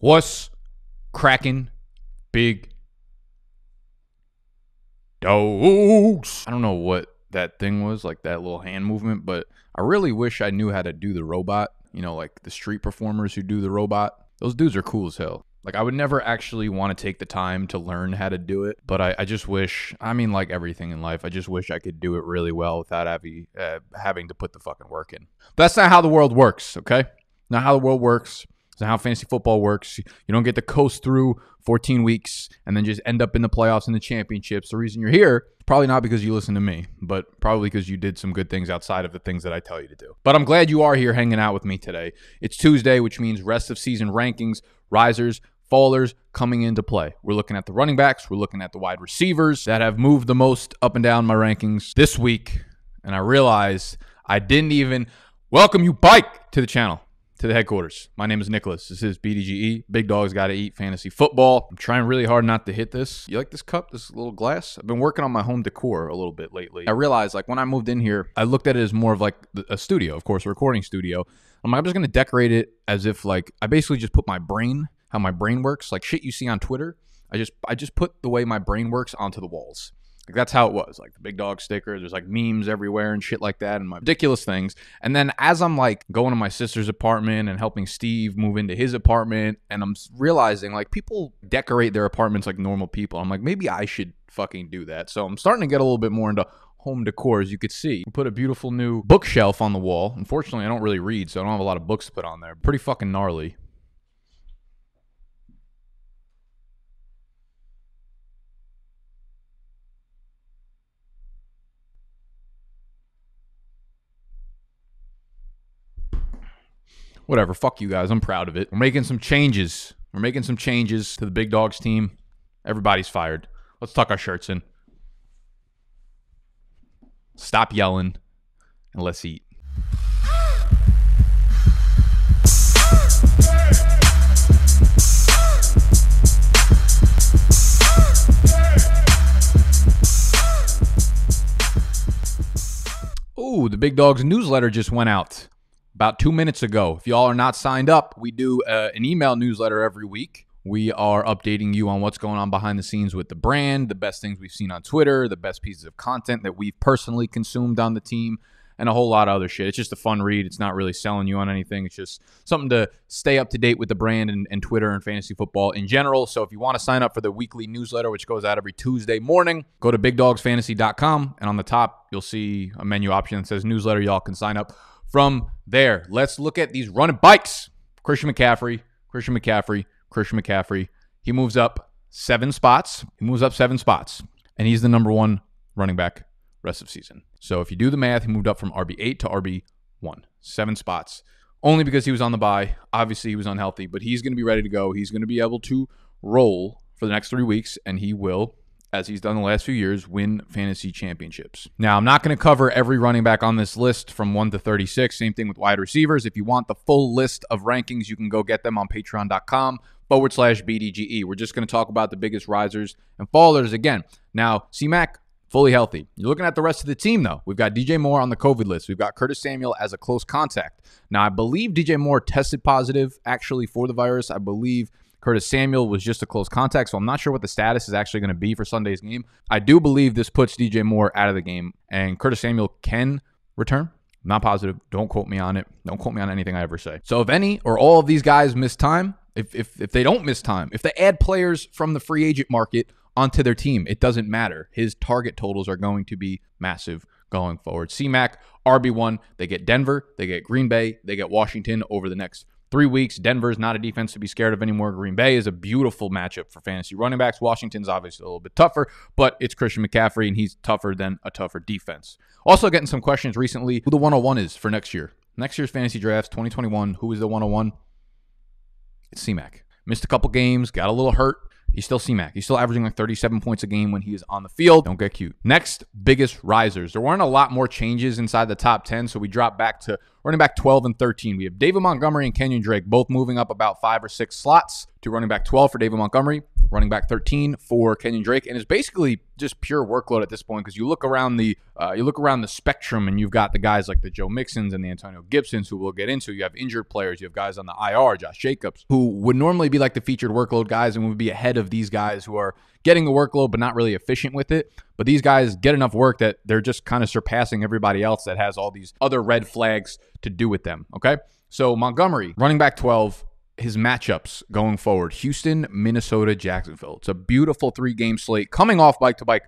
What's cracking big dogs? I don't know what that thing was, like that little hand movement, but I really wish I knew how to do the robot. You know, like the street performers who do the robot. Those dudes are cool as hell. Like I would never actually want to take the time to learn how to do it, but I, I just wish. I mean, like everything in life, I just wish I could do it really well without having uh, having to put the fucking work in. But that's not how the world works. Okay, not how the world works. It's how fantasy football works. You don't get to coast through 14 weeks and then just end up in the playoffs and the championships. The reason you're here, probably not because you listen to me, but probably because you did some good things outside of the things that I tell you to do. But I'm glad you are here hanging out with me today. It's Tuesday, which means rest of season rankings, risers, fallers coming into play. We're looking at the running backs, we're looking at the wide receivers that have moved the most up and down my rankings this week. And I realized I didn't even welcome you bike to the channel to the headquarters. My name is Nicholas. This is BDGE. Big Dogs Gotta Eat Fantasy Football. I'm trying really hard not to hit this. You like this cup, this little glass? I've been working on my home decor a little bit lately. I realized, like, when I moved in here, I looked at it as more of like a studio, of course, a recording studio. I'm like, I'm just gonna decorate it as if like I basically just put my brain, how my brain works, like shit you see on Twitter. I just I just put the way my brain works onto the walls. Like that's how it was. Like the big dog sticker, there's like memes everywhere and shit like that and my ridiculous things. And then as I'm like going to my sister's apartment and helping Steve move into his apartment and I'm realizing like people decorate their apartments like normal people. I'm like maybe I should fucking do that. So I'm starting to get a little bit more into home decor as you could see. We put a beautiful new bookshelf on the wall. Unfortunately, I don't really read, so I don't have a lot of books to put on there. Pretty fucking gnarly. Whatever. Fuck you guys. I'm proud of it. We're making some changes. We're making some changes to the Big Dogs team. Everybody's fired. Let's tuck our shirts in. Stop yelling and let's eat. Ooh, the Big Dogs newsletter just went out about two minutes ago. If y'all are not signed up, we do uh, an email newsletter every week. We are updating you on what's going on behind the scenes with the brand, the best things we've seen on Twitter, the best pieces of content that we've personally consumed on the team, and a whole lot of other shit. It's just a fun read. It's not really selling you on anything. It's just something to stay up to date with the brand and, and Twitter and fantasy football in general. So if you want to sign up for the weekly newsletter, which goes out every Tuesday morning, go to bigdogsfantasy.com. And on the top, you'll see a menu option that says newsletter. Y'all can sign up from there. Let's look at these running bikes. Christian McCaffrey, Christian McCaffrey, Christian McCaffrey. He moves up seven spots. He moves up seven spots, and he's the number one running back rest of season. So if you do the math, he moved up from RB8 to RB1, seven spots. Only because he was on the bye. Obviously, he was unhealthy, but he's going to be ready to go. He's going to be able to roll for the next three weeks, and he will as he's done the last few years, win fantasy championships. Now, I'm not going to cover every running back on this list from 1 to 36. Same thing with wide receivers. If you want the full list of rankings, you can go get them on patreon.com forward slash BDGE. We're just going to talk about the biggest risers and fallers again. Now, CMAC, fully healthy. You're looking at the rest of the team, though. We've got DJ Moore on the COVID list. We've got Curtis Samuel as a close contact. Now, I believe DJ Moore tested positive actually for the virus. I believe Curtis Samuel was just a close contact, so I'm not sure what the status is actually going to be for Sunday's game. I do believe this puts DJ Moore out of the game, and Curtis Samuel can return. not positive. Don't quote me on it. Don't quote me on anything I ever say. So if any or all of these guys miss time, if if if they don't miss time, if they add players from the free agent market onto their team, it doesn't matter. His target totals are going to be massive going forward. CMAC, RB1, they get Denver, they get Green Bay, they get Washington over the next three weeks. Denver's not a defense to be scared of anymore. Green Bay is a beautiful matchup for fantasy running backs. Washington's obviously a little bit tougher, but it's Christian McCaffrey, and he's tougher than a tougher defense. Also, getting some questions recently who the 101 is for next year. Next year's fantasy drafts, 2021. Who is the 101? It's CMAC. Missed a couple games, got a little hurt. He's still CMAC. He's still averaging like 37 points a game when he is on the field. Don't get cute. Next, biggest risers. There weren't a lot more changes inside the top 10, so we dropped back to Running back 12 and 13, we have David Montgomery and Kenyon Drake both moving up about five or six slots to running back 12 for David Montgomery, running back 13 for Kenyon Drake, and it's basically just pure workload at this point because you look around the uh, you look around the spectrum and you've got the guys like the Joe Mixons and the Antonio Gibsons who we'll get into. You have injured players, you have guys on the IR, Josh Jacobs, who would normally be like the featured workload guys and would be ahead of these guys who are getting the workload but not really efficient with it. But these guys get enough work that they're just kind of surpassing everybody else that has all these other red flags to do with them. Okay. So Montgomery, running back 12, his matchups going forward Houston, Minnesota, Jacksonville. It's a beautiful three game slate coming off bike to bike.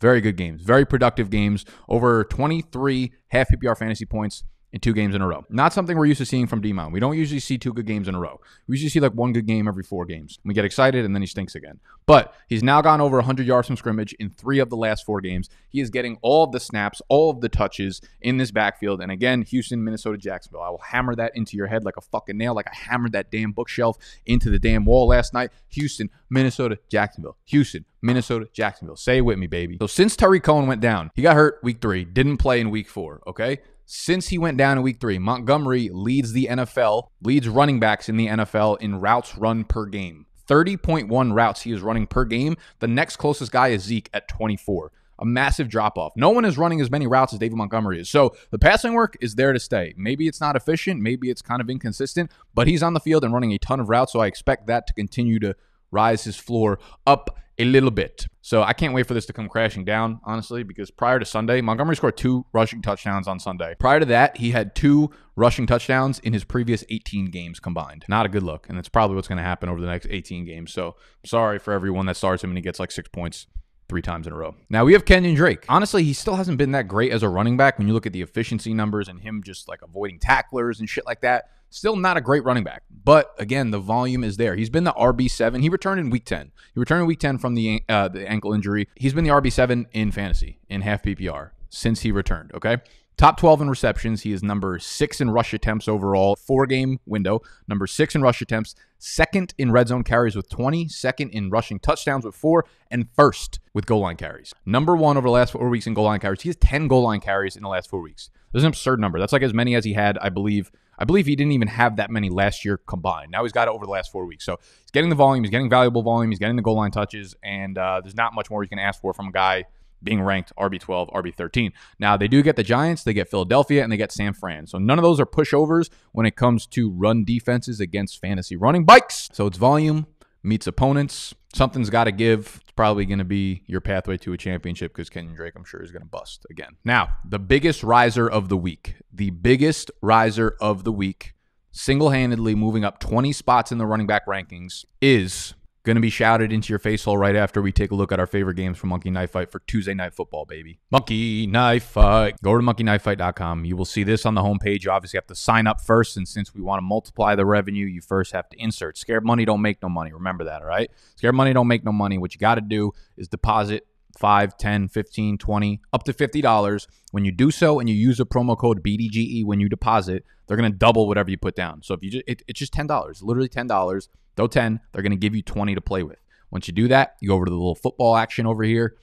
Very good games, very productive games. Over 23 half PPR fantasy points in two games in a row. Not something we're used to seeing from Demon. We don't usually see two good games in a row. We usually see like one good game every four games. We get excited and then he stinks again. But he's now gone over 100 yards from scrimmage in three of the last four games. He is getting all of the snaps, all of the touches in this backfield. And again, Houston, Minnesota, Jacksonville. I will hammer that into your head like a fucking nail, like I hammered that damn bookshelf into the damn wall last night. Houston, Minnesota, Jacksonville. Houston, Minnesota, Jacksonville. Say it with me, baby. So since Tarik Cohen went down, he got hurt week three, didn't play in week four, okay? Since he went down in week three, Montgomery leads the NFL, leads running backs in the NFL in routes run per game. 30.1 routes he is running per game. The next closest guy is Zeke at 24. A massive drop off. No one is running as many routes as David Montgomery is. So the passing work is there to stay. Maybe it's not efficient. Maybe it's kind of inconsistent, but he's on the field and running a ton of routes. So I expect that to continue to rise his floor up a little bit. So I can't wait for this to come crashing down, honestly, because prior to Sunday, Montgomery scored two rushing touchdowns on Sunday. Prior to that, he had two rushing touchdowns in his previous 18 games combined. Not a good look, and it's probably what's going to happen over the next 18 games. So I'm sorry for everyone that starts him and he gets like six points three times in a row. Now we have Kenyon Drake. Honestly, he still hasn't been that great as a running back when you look at the efficiency numbers and him just like avoiding tacklers and shit like that. Still not a great running back. But again, the volume is there. He's been the RB7. He returned in week 10. He returned in week 10 from the, uh, the ankle injury. He's been the RB7 in fantasy, in half PPR, since he returned. Okay. Top 12 in receptions. He is number six in rush attempts overall, four game window. Number six in rush attempts, second in red zone carries with 20, second in rushing touchdowns with four, and first with goal line carries. Number one over the last four weeks in goal line carries. He has 10 goal line carries in the last four weeks. That's an absurd number. That's like as many as he had, I believe, I believe he didn't even have that many last year combined. Now he's got it over the last four weeks. So he's getting the volume, he's getting valuable volume, he's getting the goal line touches, and uh, there's not much more you can ask for from a guy being ranked RB12, RB13. Now, they do get the Giants, they get Philadelphia, and they get San Fran. So none of those are pushovers when it comes to run defenses against fantasy running bikes. So it's volume meets opponents. Something's got to give. It's probably going to be your pathway to a championship because Kenyon Drake, I'm sure, is going to bust again. Now, the biggest riser of the week, the biggest riser of the week, single handedly moving up 20 spots in the running back rankings, is Going to be shouted into your face right after we take a look at our favorite games from Monkey Knife Fight for Tuesday Night Football, baby. Monkey Knife Fight. Go to monkeyknifefight.com. You will see this on the homepage. You obviously have to sign up first, and since we want to multiply the revenue, you first have to insert. Scared money don't make no money. Remember that, all right? Scared money don't make no money. What you got to do is deposit 5 10 15 20 up to $50 when you do so and you use a promo code bdge when you deposit they're going to double whatever you put down so if you just it, it's just $10 literally $10 throw 10 they're going to give you 20 to play with once you do that you go over to the little football action over here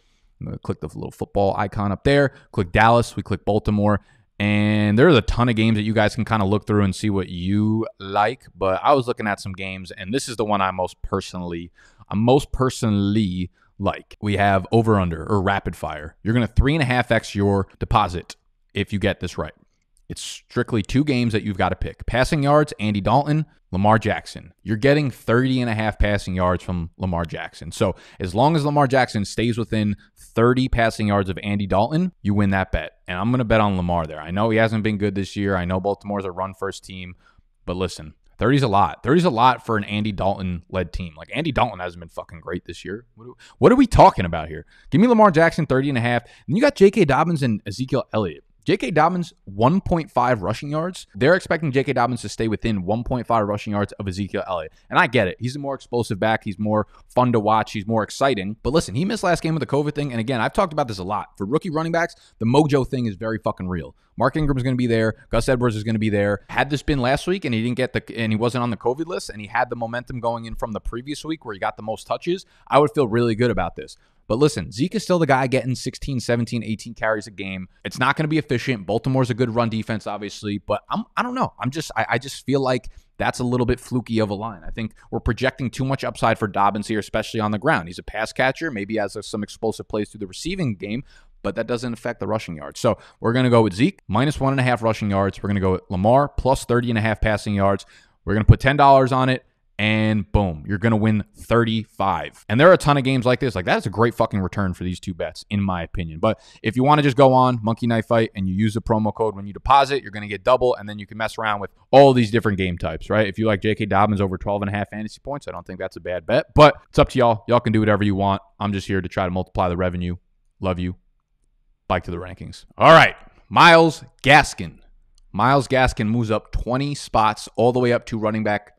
click the little football icon up there click dallas we click baltimore and there's a ton of games that you guys can kind of look through and see what you like but i was looking at some games and this is the one i most personally i'm most personally like. We have over under or rapid fire. You're going to three and a half X your deposit if you get this right. It's strictly two games that you've got to pick passing yards, Andy Dalton, Lamar Jackson. You're getting 30 and a half passing yards from Lamar Jackson. So as long as Lamar Jackson stays within 30 passing yards of Andy Dalton, you win that bet. And I'm going to bet on Lamar there. I know he hasn't been good this year. I know Baltimore's a run first team, but listen, 30's a lot. 30's a lot for an Andy Dalton led team. Like Andy Dalton hasn't been fucking great this year. What, what are we talking about here? Give me Lamar Jackson 30 and a half. And you got J.K. Dobbins and Ezekiel Elliott. J.K. Dobbins, 1.5 rushing yards. They're expecting J.K. Dobbins to stay within 1.5 rushing yards of Ezekiel Elliott. And I get it. He's a more explosive back. He's more fun to watch. He's more exciting. But listen, he missed last game with the COVID thing. And again, I've talked about this a lot. For rookie running backs, the mojo thing is very fucking real. Mark Ingram is going to be there. Gus Edwards is going to be there. Had this been last week and he didn't get the and he wasn't on the COVID list and he had the momentum going in from the previous week where he got the most touches, I would feel really good about this. But listen, Zeke is still the guy getting 16, 17, 18 carries a game. It's not going to be efficient. Baltimore's a good run defense, obviously, but I'm I don't know. I'm just I, I just feel like that's a little bit fluky of a line. I think we're projecting too much upside for Dobbins here, especially on the ground. He's a pass catcher, maybe has uh, some explosive plays through the receiving game, but that doesn't affect the rushing yards. So we're going to go with Zeke, minus one and a half rushing yards. We're going to go with Lamar, plus 30 and a half passing yards. We're going to put $10 on it and boom, you're going to win 35. And there are a ton of games like this. Like that's a great fucking return for these two bets, in my opinion. But if you want to just go on Monkey Knife Fight and you use the promo code when you deposit, you're going to get double, and then you can mess around with all these different game types, right? If you like J.K. Dobbins over 12 and a half fantasy points, I don't think that's a bad bet. But it's up to y'all. Y'all can do whatever you want. I'm just here to try to multiply the revenue. Love you. Bike to the rankings. All right. Myles Gaskin. Myles Gaskin moves up 20 spots all the way up to running back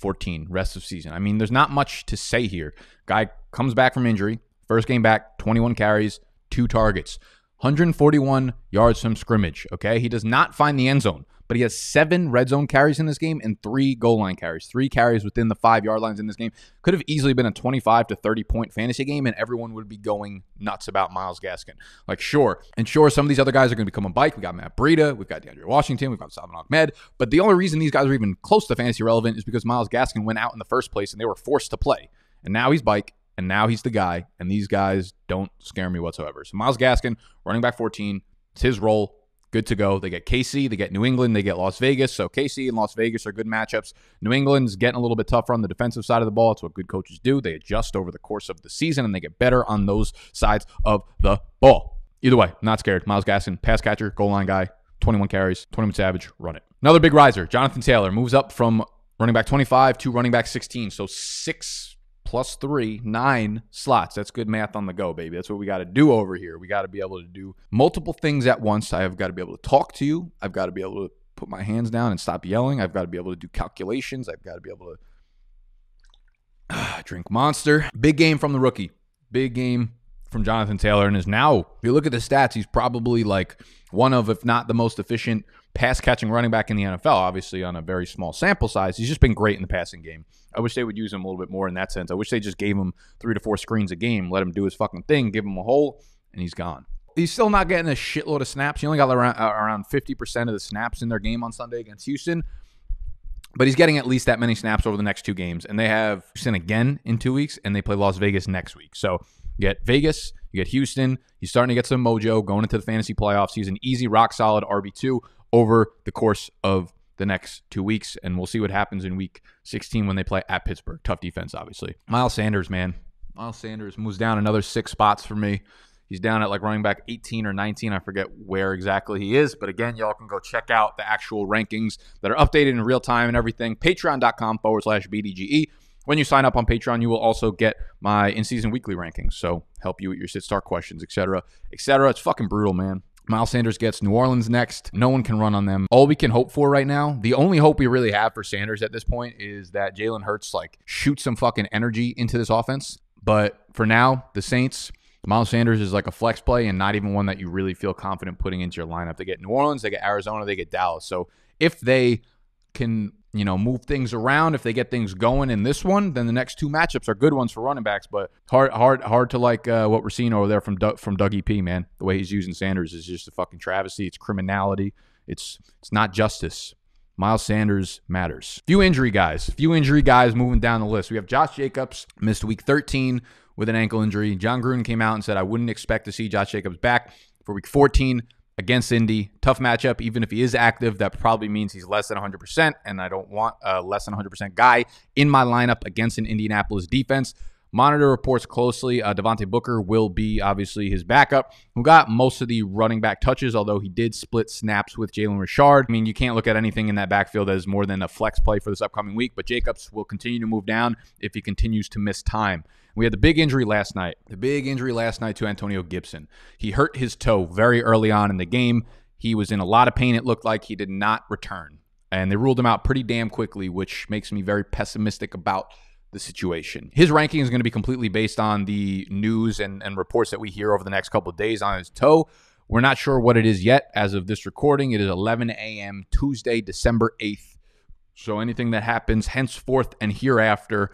14 rest of season. I mean, there's not much to say here. Guy comes back from injury, first game back, 21 carries, two targets, 141 yards from scrimmage. Okay, he does not find the end zone but he has seven red zone carries in this game and three goal line carries, three carries within the five yard lines in this game. Could have easily been a 25 to 30 point fantasy game, and everyone would be going nuts about Myles Gaskin. Like, sure. And sure, some of these other guys are going to become a bike. We got Matt Breida, we've got DeAndre Washington, we've got Salvon Ahmed. But the only reason these guys are even close to fantasy relevant is because Myles Gaskin went out in the first place and they were forced to play. And now he's bike, and now he's the guy, and these guys don't scare me whatsoever. So Myles Gaskin, running back 14, it's his role good to go. They get KC, they get New England, they get Las Vegas. So KC and Las Vegas are good matchups. New England's getting a little bit tougher on the defensive side of the ball. It's what good coaches do. They adjust over the course of the season and they get better on those sides of the ball. Either way, not scared. Myles Gaskin, pass catcher, goal line guy, 21 carries, 21 Savage, run it. Another big riser, Jonathan Taylor moves up from running back 25 to running back 16. So six plus three, nine slots. That's good math on the go, baby. That's what we got to do over here. We got to be able to do multiple things at once. I have got to be able to talk to you. I've got to be able to put my hands down and stop yelling. I've got to be able to do calculations. I've got to be able to uh, drink monster. Big game from the rookie. Big game from Jonathan Taylor and is now, if you look at the stats, he's probably like one of, if not the most efficient pass catching running back in the NFL, obviously on a very small sample size. He's just been great in the passing game. I wish they would use him a little bit more in that sense. I wish they just gave him three to four screens a game, let him do his fucking thing, give him a hole, and he's gone. He's still not getting a shitload of snaps. He only got around, uh, around 50% of the snaps in their game on Sunday against Houston. But he's getting at least that many snaps over the next two games. And they have Houston again in two weeks, and they play Las Vegas next week. So you get Vegas, you get Houston. He's starting to get some mojo going into the fantasy playoffs. He's an easy, rock solid RB2 over the course of the next two weeks, and we'll see what happens in week 16 when they play at Pittsburgh. Tough defense, obviously. Miles Sanders, man. Miles Sanders moves down another six spots for me. He's down at like running back 18 or 19. I forget where exactly he is. But again, y'all can go check out the actual rankings that are updated in real time and everything. Patreon.com forward slash BDGE. When you sign up on Patreon, you will also get my in-season weekly rankings. So help you with your sit start questions, etc., etc. It's fucking brutal, man. Miles Sanders gets New Orleans next. No one can run on them. All we can hope for right now, the only hope we really have for Sanders at this point is that Jalen Hurts like shoots some fucking energy into this offense. But for now, the Saints, Miles Sanders is like a flex play and not even one that you really feel confident putting into your lineup. They get New Orleans, they get Arizona, they get Dallas. So if they can you know, move things around. If they get things going in this one, then the next two matchups are good ones for running backs. But hard, hard, hard to like uh, what we're seeing over there from Doug, from Dougie P. Man, the way he's using Sanders is just a fucking travesty. It's criminality. It's it's not justice. Miles Sanders matters. Few injury guys. Few injury guys moving down the list. We have Josh Jacobs missed week 13 with an ankle injury. Jon Gruden came out and said I wouldn't expect to see Josh Jacobs back for week 14 against Indy. Tough matchup. Even if he is active, that probably means he's less than 100%. And I don't want a less than 100% guy in my lineup against an Indianapolis defense. Monitor reports closely. Uh, Devontae Booker will be obviously his backup, who got most of the running back touches, although he did split snaps with Jalen Richard. I mean, you can't look at anything in that backfield as more than a flex play for this upcoming week, but Jacobs will continue to move down if he continues to miss time. We had the big injury last night. The big injury last night to Antonio Gibson. He hurt his toe very early on in the game. He was in a lot of pain, it looked like. He did not return. And they ruled him out pretty damn quickly, which makes me very pessimistic about the situation. His ranking is going to be completely based on the news and, and reports that we hear over the next couple of days on his toe. We're not sure what it is yet as of this recording. It is 11 a.m. Tuesday, December 8th. So anything that happens henceforth and hereafter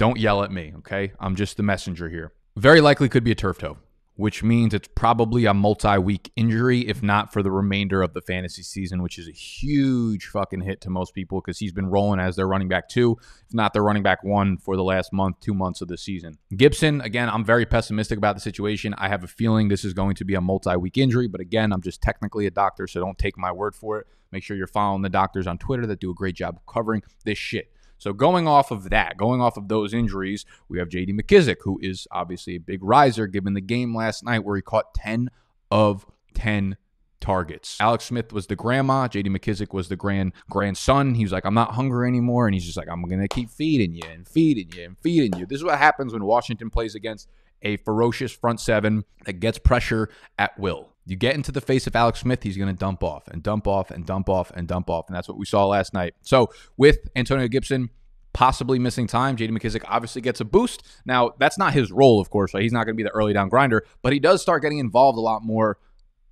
don't yell at me, okay? I'm just the messenger here. very likely could be a turf toe which means it's probably a multi week injury, if not for the remainder of the fantasy season, which is a huge fucking hit to most people because he's been rolling as their running back two, if not their running back one for the last month, two months of the season. Gibson, again, I'm very pessimistic about the situation. I have a feeling this is going to be a multi week injury, but again, I'm just technically a doctor, so don't take my word for it. Make sure you're following the doctors on Twitter that do a great job covering this shit. So going off of that, going off of those injuries, we have J.D. McKissic, who is obviously a big riser given the game last night where he caught 10 of 10 targets. Alex Smith was the grandma. J.D. McKissic was the grand grandson. He was like, I'm not hungry anymore. And he's just like, I'm going to keep feeding you and feeding you and feeding you. This is what happens when Washington plays against a ferocious front seven that gets pressure at will. You get into the face of Alex Smith, he's going to dump off and dump off and dump off and dump off. And that's what we saw last night. So with Antonio Gibson, possibly missing time. JD McKissic obviously gets a boost. Now, that's not his role, of course. Right? He's not going to be the early down grinder, but he does start getting involved a lot more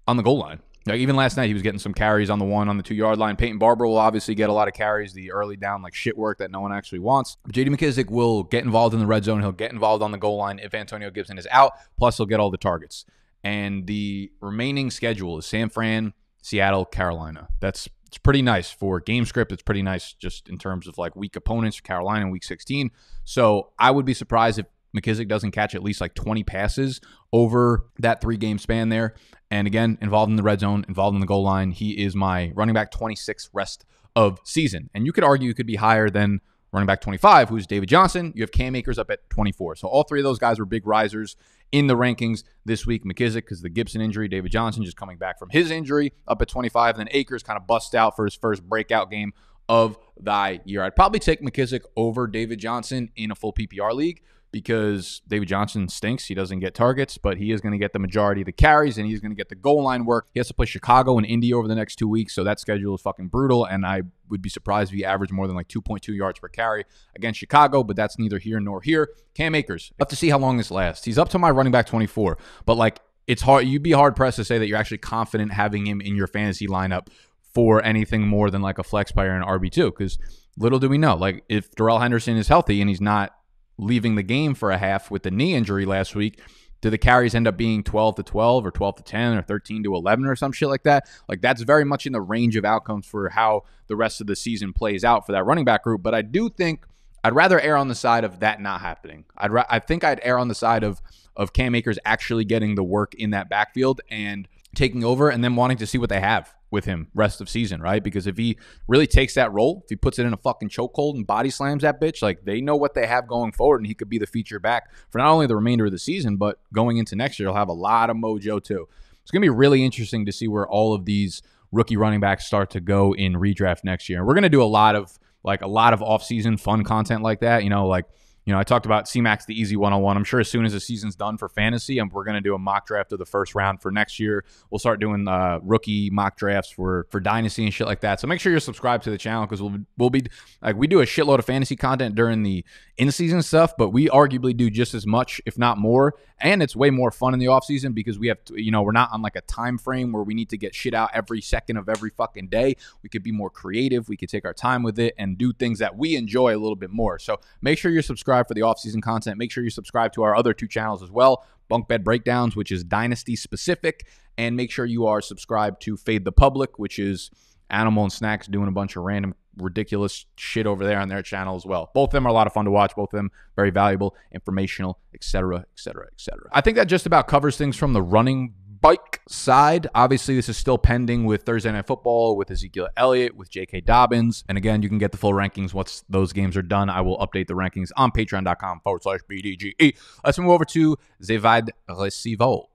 on the goal line. Like even last night, he was getting some carries on the one, on the two yard line. Peyton Barber will obviously get a lot of carries, the early down, like shit work that no one actually wants. But JD McKissic will get involved in the red zone. He'll get involved on the goal line if Antonio Gibson is out. Plus, he'll get all the targets. And the remaining schedule is San Fran, Seattle, Carolina. That's it's pretty nice for game script. It's pretty nice just in terms of like weak opponents Carolina in week 16. So I would be surprised if McKissic doesn't catch at least like 20 passes over that three game span there. And again, involved in the red zone, involved in the goal line. He is my running back 26 rest of season. And you could argue it could be higher than running back 25, who's David Johnson. You have Cam Akers up at 24. So all three of those guys were big risers in the rankings this week. McKissic, because of the Gibson injury, David Johnson just coming back from his injury up at 25. And then Akers kind of bust out for his first breakout game of the year. I'd probably take McKissic over David Johnson in a full PPR league because David Johnson stinks. He doesn't get targets, but he is going to get the majority of the carries and he's going to get the goal line work. He has to play Chicago and Indy over the next two weeks, so that schedule is fucking brutal. And I would be surprised if he averaged more than like 2.2 yards per carry against Chicago, but that's neither here nor here. Cam Akers, have to see how long this lasts. He's up to my running back 24, but like it's hard. You'd be hard pressed to say that you're actually confident having him in your fantasy lineup for anything more than like a flex player and RB2 because little do we know. Like if Darrell Henderson is healthy and he's not leaving the game for a half with the knee injury last week, do the carries end up being 12 to 12 or 12 to 10 or 13 to 11 or some shit like that? Like that's very much in the range of outcomes for how the rest of the season plays out for that running back group. But I do think I'd rather err on the side of that not happening. I'd ra- I think I'd err on the side of of Cam Akers actually getting the work in that backfield and taking over and then wanting to see what they have with him rest of season, right? Because if he really takes that role, if he puts it in a fucking chokehold and body slams that bitch, like they know what they have going forward, and he could be the feature back for not only the remainder of the season, but going into next year, he'll have a lot of mojo too. It's gonna be really interesting to see where all of these rookie running backs start to go in redraft next year. And we're gonna do a lot of like a lot of off-season fun content like that, you know, like you know, I talked about CMAX, the easy one on one. I'm sure as soon as the season's done for fantasy, and we're going to do a mock draft of the first round for next year. We'll start doing uh, rookie mock drafts for for dynasty and shit like that. So make sure you're subscribed to the channel because we'll we'll be like we do a shitload of fantasy content during the in season stuff, but we arguably do just as much, if not more. And it's way more fun in the off season because we have to, you know, we're not on like a time frame where we need to get shit out every second of every fucking day. We could be more creative. We could take our time with it and do things that we enjoy a little bit more. So make sure you're subscribed for the off season content. Make sure you subscribe to our other two channels as well. Bunk Bed Breakdowns, which is Dynasty specific, and make sure you are subscribed to Fade the Public, which is Animal and Snacks doing a bunch of random ridiculous shit over there on their channel as well. Both of them are a lot of fun to watch. Both of them very valuable, informational, etc., etc., etc. I think that just about covers things from the running bike side. Obviously, this is still pending with Thursday Night Football, with Ezekiel Elliott, with J.K. Dobbins. And again, you can get the full rankings once those games are done. I will update the rankings on patreon.com forward slash BDGE. Let's move over to Zevad Recivo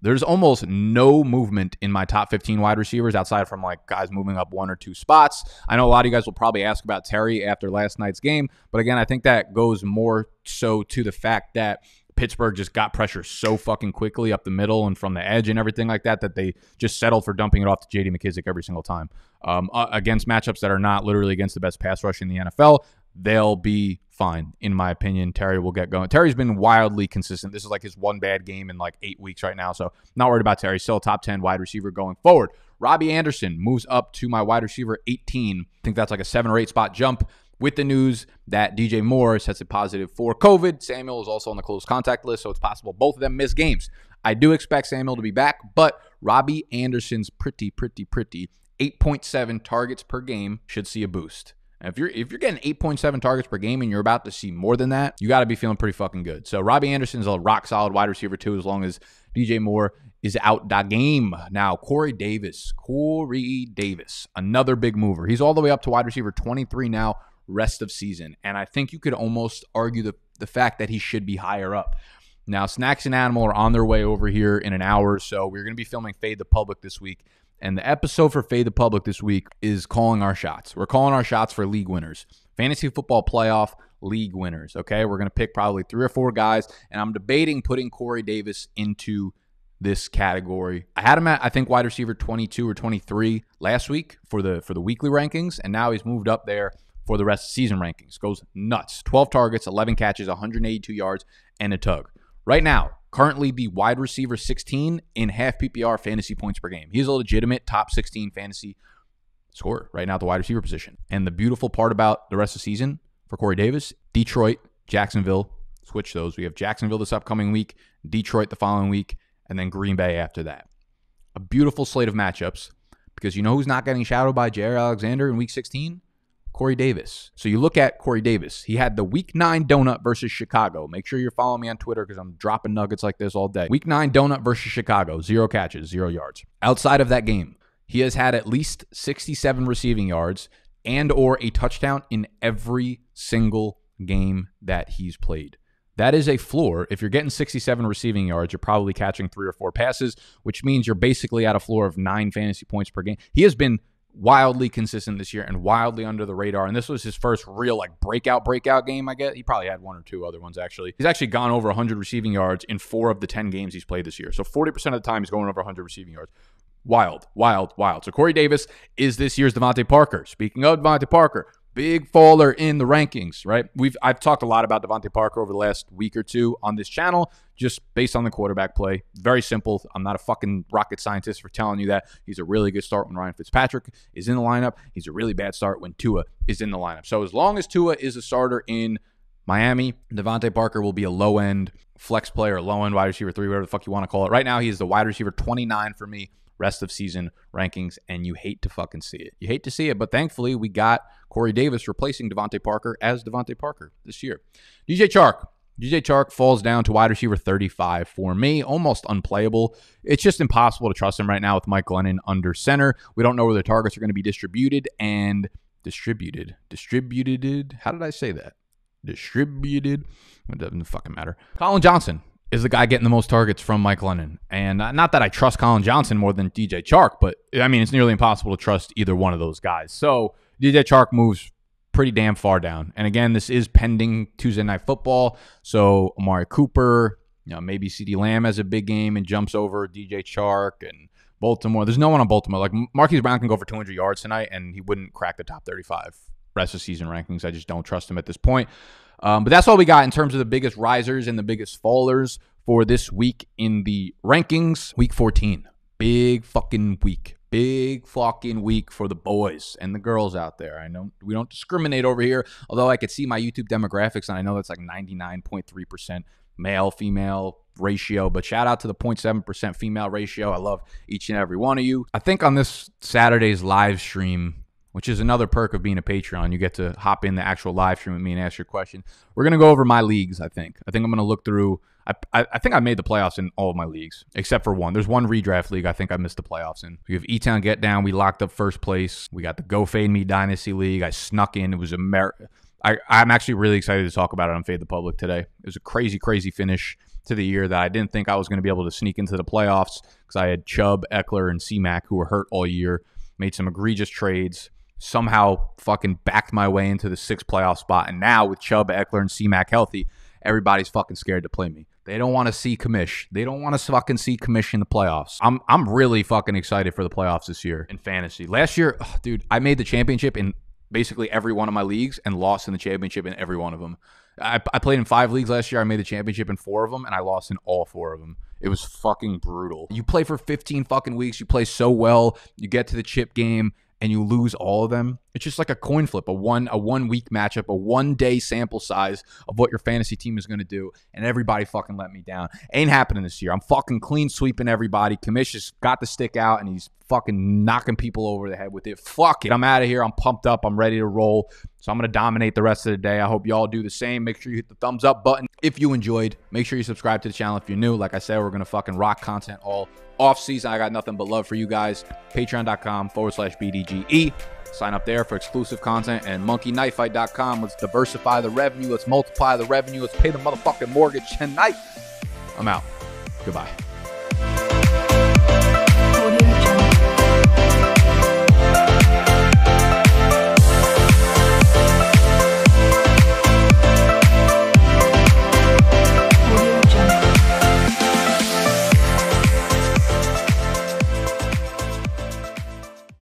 there's almost no movement in my top 15 wide receivers outside from like guys moving up one or two spots. I know a lot of you guys will probably ask about Terry after last night's game, but again, I think that goes more so to the fact that Pittsburgh just got pressure so fucking quickly up the middle and from the edge and everything like that that they just settled for dumping it off to J.D. McKissic every single time um, against matchups that are not literally against the best pass rush in the NFL they'll be fine, in my opinion. Terry will get going. Terry's been wildly consistent. This is like his one bad game in like eight weeks right now. So not worried about Terry. Still a top 10 wide receiver going forward. Robbie Anderson moves up to my wide receiver 18. I think that's like a seven or eight spot jump. with the news that DJ Moore has tested positive for COVID. Samuel is also on the close contact list, so it's possible both of them miss games. I do expect Samuel to be back, but Robbie Anderson's pretty, pretty, pretty 8.7 targets per game should see a boost. If you're if you're getting 8.7 targets per game and you're about to see more than that, you got to be feeling pretty fucking good. So Robbie Anderson's a rock solid wide receiver too, as long as DJ Moore is out the game. Now Corey Davis, Corey Davis, another big mover. He's all the way up to wide receiver 23 now, rest of season, and I think you could almost argue the the fact that he should be higher up. Now, Snacks and Animal are on their way over here in an hour so. We're going to be filming Fade the Public this week. And the episode for Fade the Public this week is calling our shots. We're calling our shots for league winners, fantasy football playoff league winners. Okay. We're going to pick probably three or four guys. And I'm debating putting Corey Davis into this category. I had him at I think wide receiver 22 or 23 last week for the for the weekly rankings and now he's moved up there for the rest of season rankings. Goes nuts. 12 targets, 11 catches, 182 yards and a tug. Right now, currently the wide receiver 16 in half PPR fantasy points per game. He's a legitimate top 16 fantasy scorer right now at the wide receiver position. And the beautiful part about the rest of the season for Corey Davis, Detroit, Jacksonville, switch those. We have Jacksonville this upcoming week, Detroit the following week, and then Green Bay after that. A beautiful slate of matchups because you know who's not getting shadowed by Jaire Alexander in week 16? Corey Davis. So you look at Corey Davis. He had the week nine donut versus Chicago. Make sure you're following me on Twitter because I'm dropping nuggets like this all day. Week nine donut versus Chicago. Zero catches, zero yards. Outside of that game, he has had at least 67 receiving yards and or a touchdown in every single game that he's played. That is a floor. If you're getting 67 receiving yards, you're probably catching three or four passes, which means you're basically at a floor of nine fantasy points per game. He has been wildly consistent this year and wildly under the radar. And this was his first real like breakout breakout game. I guess he probably had one or two other ones actually. He's actually gone over 100 receiving yards in four of the 10 games he's played this year. So 40% of the time he's going over 100 receiving yards. Wild, wild, wild. So Corey Davis is this year's DeVante Parker. Speaking of DeVante Parker, big faller in the rankings, right? We've I've talked a lot about DeVante Parker over the last week or two on this channel, just based on the quarterback play. Very simple. I'm not a fucking rocket scientist for telling you that. He's a really good start when Ryan Fitzpatrick is in the lineup. He's a really bad start when Tua is in the lineup. So as long as Tua is a starter in Miami, DeVante Parker will be a low end flex player, low end wide receiver three, whatever the fuck you want to call it. Right now, he is the wide receiver 29 for me rest of season rankings, and you hate to fucking see it. You hate to see it, but thankfully we got Corey Davis replacing DeVante Parker as DeVante Parker this year. DJ Chark. DJ Chark falls down to wide receiver 35 for me, almost unplayable. It's just impossible to trust him right now with Mike Glennon under center. We don't know where the targets are going to be distributed and distributed. Distributed. How did I say that? Distributed. It doesn't fucking matter. Collin Johnson is the guy getting the most targets from Mike Glennon. And not that I trust Collin Johnson more than DJ Chark, but I mean, it's nearly impossible to trust either one of those guys. So DJ Chark moves pretty damn far down. And again, this is pending Tuesday Night Football. So Amari Cooper, you know, maybe CeeDee Lamb has a big game and jumps over DJ Chark and Baltimore. There's no one on Baltimore. Like Marquise Brown can go for 200 yards tonight and he wouldn't crack the top 35 rest of season rankings. I just don't trust him at this point. Um, but that's all we got in terms of the biggest risers and the biggest fallers for this week in the rankings. Week 14. Big fucking week. Big fucking week for the boys and the girls out there. I know we don't discriminate over here, although I could see my YouTube demographics and I know that's like 99.3% male female ratio, but shout out to the 0.7% female ratio. I love each and every one of you. I think on this Saturday's live stream, which is another perk of being a Patreon. You get to hop in the actual live stream with me and ask your question. We're going to go over my leagues, I think. I think I'm going to look through. I, I, I, think I made the playoffs in all of my leagues, except for one. There's one redraft league I think I missed the playoffs in. We have E-Town Get Down. We locked up first place. We got the Go Fade Me Dynasty League. I snuck in. It was America. I, I'm actually really excited to talk about it on Fade the Public today. It was a crazy, crazy finish to the year that I didn't think I was going to be able to sneak into the playoffs because I had Chubb, Ekeler, and C-Mac who were hurt all year. Made some egregious trades somehow fucking backed my way into the sixth playoff spot. And now with Chubb, Ekeler, and C-Mac healthy, everybody's fucking scared to play me. They don't want to see Commish. They don't want to fucking see Commish in the playoffs. I'm I'm really fucking excited for the playoffs this year in fantasy. Last year, dude, I made the championship in basically every one of my leagues and lost in the championship in every one of them. I, I played in five leagues last year. I made the championship in four of them, and I lost in all four of them. It was fucking brutal. You play for 15 fucking weeks. You play so well. You get to the chip game, and you lose all of them, It's just like a coin flip, a one a one week matchup, a one day sample size of what your fantasy team is going to do, and everybody fucking let me down. Ain't happening this year. I'm fucking clean sweeping everybody. Commish has got the stick out, and he's fucking knocking people over the head with it. Fuck it. I'm out of here. I'm pumped up. I'm ready to roll. So I'm going to dominate the rest of the day. I hope y'all do the same. Make sure you hit the thumbs up button if you enjoyed. Make sure you subscribe to the channel if you're new. Like I said, we're going to fucking rock content all off season. I got nothing but love for you guys. Patreon.com forward slash BDGE. Sign up there for exclusive content and monkeyknifefight.com. Let's diversify the revenue. Let's multiply the revenue. Let's pay the motherfucking mortgage tonight. I'm out. Goodbye.